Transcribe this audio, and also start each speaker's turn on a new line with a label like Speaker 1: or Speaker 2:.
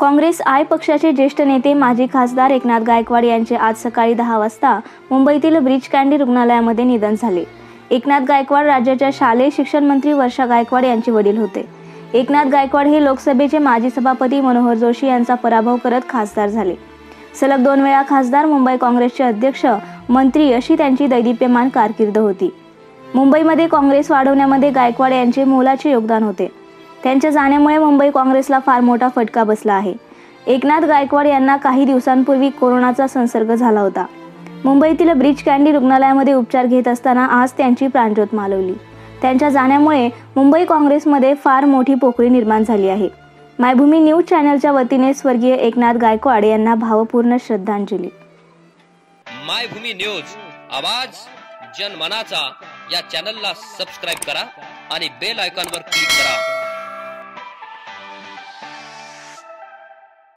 Speaker 1: Congress I पक्षाचे ज्येष्ठ नेते माजी खासदार एकनाथ गायकवाड यांचे आज सकाळी दहा वाजता मुंबईतील ब्रिज कँडी रुग्णालयामध्ये निधन झाले. एकनाथ गायकवाड राज्याच्या शालेय शिक्षण मंत्री वर्षा गायकवाड यांचे वडील होते. एकनाथ गायकवाड हे लोकसभेचे माजी सभापती मनोहर जोशी यांचा पराभव करत खासदार झाले. सलग दोन वेळा खासदार मुंबई काँग्रेसचे अध्यक्ष मंत्री अशी त्यांची दैदिप्यमान कारकीर्द होती. मुंबईमध्ये काँग्रेस वाढवण्यामध्ये गायकवाड यांचे मोलाचे योगदान होते. त्यांच्या जाण्यामुळे मुंबई काँग्रेसला फार मोठा फटका बसला आहे. एकनाथ गायकवाड यांना काही दिवसांपूर्वी कोरोनाचा संसर्ग झाला होता. मुंबईतील ब्रिज कँडी रुग्णालयामध्ये उपचार घेत असताना आज त्यांची प्राणज्योत मालवली. त्यांच्या जाण्यामुळे मुंबई काँग्रेसमध्ये फार मोठी पोकळी निर्माण झाली आहे. मायभूमी न्यूज चॅनलच्या वतीने स्वर्गीय एकनाथ गायकवाड यांना भावपूर्ण श्रद्धांजली.
Speaker 2: मायभूमी न्यूज आवाज जनमनाचा या चॅनलला सबस्क्राईब करा आणि बेल आयकॉनवर क्लिक करा.